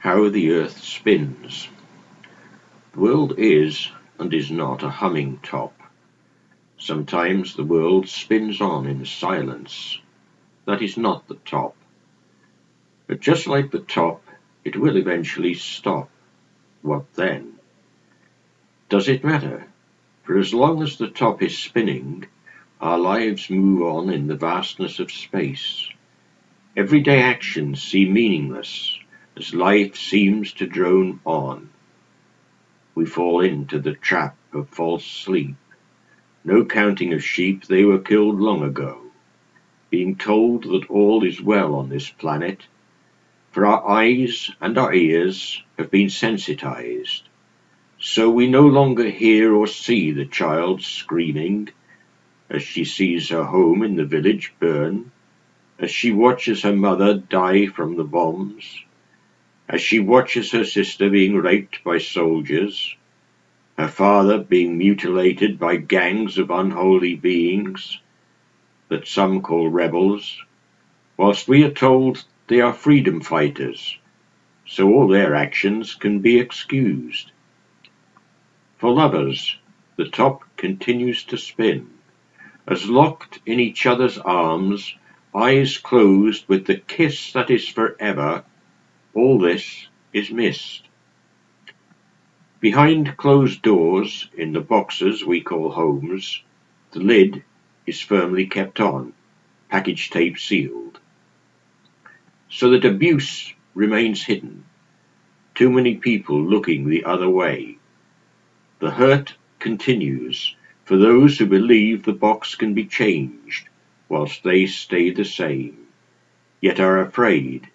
How the Earth Spins. The world is and is not a humming top. Sometimes the world spins on in silence. That is not the top. But just like the top, it will eventually stop. What then? Does it matter? For as long as the top is spinning, our lives move on in the vastness of space. Everyday actions seem meaningless as life seems to drone on. We fall into the trap of false sleep. No counting of sheep, they were killed long ago. Being told that all is well on this planet, for our eyes and our ears have been sensitized. So we no longer hear or see the child screaming as she sees her home in the village burn, as she watches her mother die from the bombs, as she watches her sister being raped by soldiers, her father being mutilated by gangs of unholy beings that some call rebels, whilst we are told they are freedom fighters, so all their actions can be excused. For lovers, the top continues to spin, as locked in each other's arms, eyes closed with the kiss that is forever all this is missed. Behind closed doors, in the boxes we call homes, the lid is firmly kept on, package tape sealed. So that abuse remains hidden. Too many people looking the other way. The hurt continues for those who believe the box can be changed whilst they stay the same, yet are afraid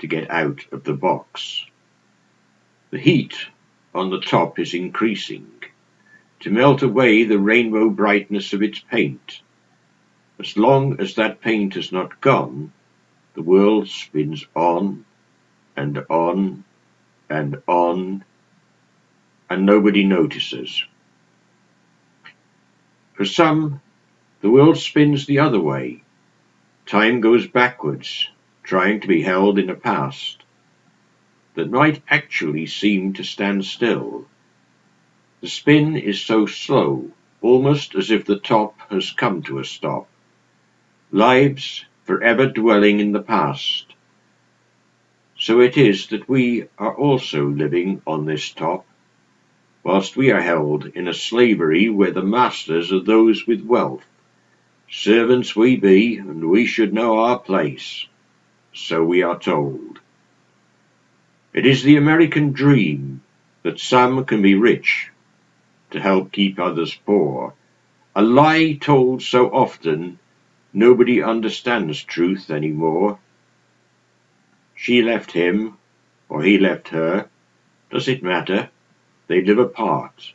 to get out of the box. The heat on the top is increasing to melt away the rainbow brightness of its paint. As long as that paint has not gone, the world spins on and on and on, and nobody notices. For some, the world spins the other way. Time goes backwards trying to be held in a past that might actually seem to stand still. The spin is so slow, almost as if the top has come to a stop. Lives forever dwelling in the past. So it is that we are also living on this top, whilst we are held in a slavery where the masters are those with wealth. Servants we be, and we should know our place so we are told. It is the American dream that some can be rich to help keep others poor. A lie told so often, nobody understands truth any more. She left him, or he left her. Does it matter? They live apart,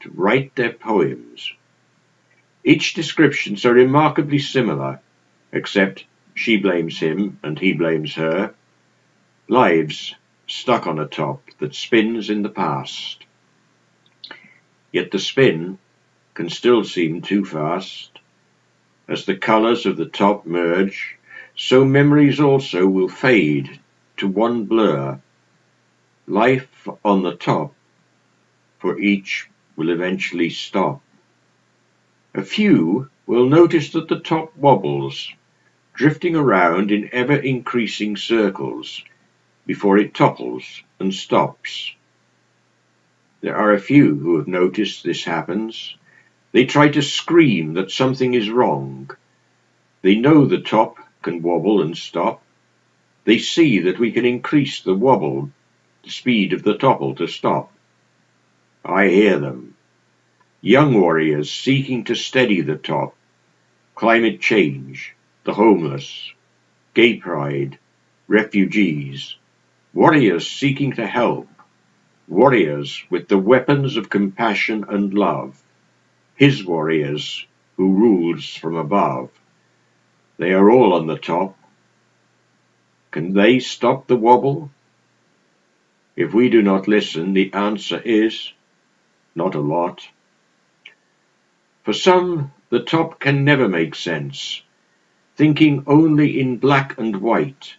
to write their poems. Each description so remarkably similar, except she blames him, and he blames her. Lives stuck on a top that spins in the past. Yet the spin can still seem too fast. As the colours of the top merge, so memories also will fade to one blur. Life on the top for each will eventually stop. A few will notice that the top wobbles drifting around in ever-increasing circles before it topples and stops. There are a few who have noticed this happens. They try to scream that something is wrong. They know the top can wobble and stop. They see that we can increase the wobble, the speed of the topple to stop. I hear them. Young warriors seeking to steady the top. Climate change, the homeless, gay pride, refugees, warriors seeking to help, warriors with the weapons of compassion and love, his warriors who rules from above. They are all on the top. Can they stop the wobble? If we do not listen, the answer is not a lot. For some, the top can never make sense thinking only in black and white,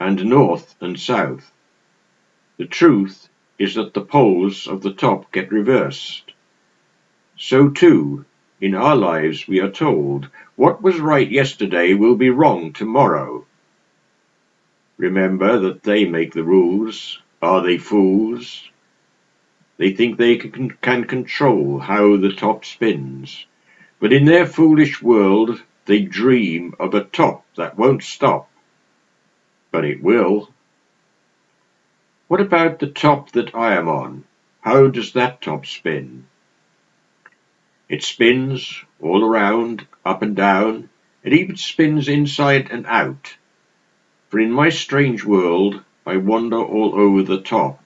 and north and south. The truth is that the poles of the top get reversed. So too, in our lives we are told, what was right yesterday will be wrong tomorrow. Remember that they make the rules. Are they fools? They think they can, control how the top spins. But in their foolish world, they dream of a top that won't stop. But it will. What about the top that I am on? How does that top spin? It spins all around, up and down. It even spins inside and out. For in my strange world I wander all over the top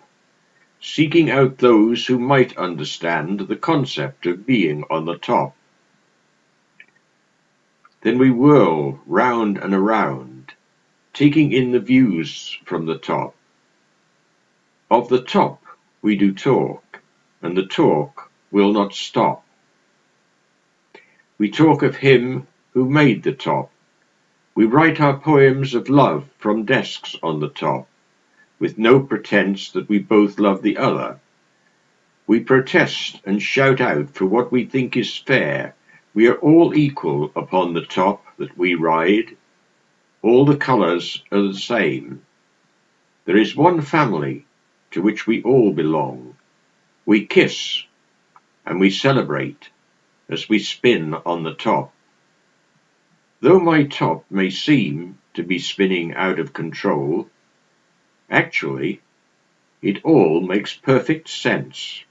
seeking out those who might understand the concept of being on the top. Then we whirl round and around, taking in the views from the top. Of the top we do talk, and the talk will not stop. We talk of him who made the top. We write our poems of love from desks on the top with no pretence that we both love the other. We protest and shout out for what we think is fair. We are all equal upon the top that we ride. All the colours are the same. There is one family to which we all belong. We kiss and we celebrate as we spin on the top. Though my top may seem to be spinning out of control, Actually, it all makes perfect sense.